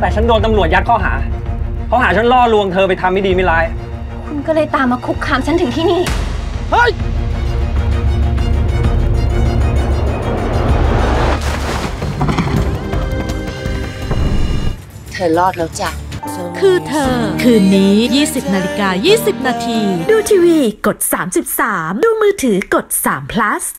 แต่ฉันโดนตำรวจยัดข้อหาเขาหาฉันล่อลวงเธอไปทำไม่ดีไม่ร้าย คุณก็เลยตามมาคุกคามฉันถึงที่นี่ เฮ้ย เธอรอดแล้วจ้ะ คือเธอ คืนนี้ 20 นาฬิกา 20 นาที ดูทีวีกด 33 ดูมือถือกด3 plus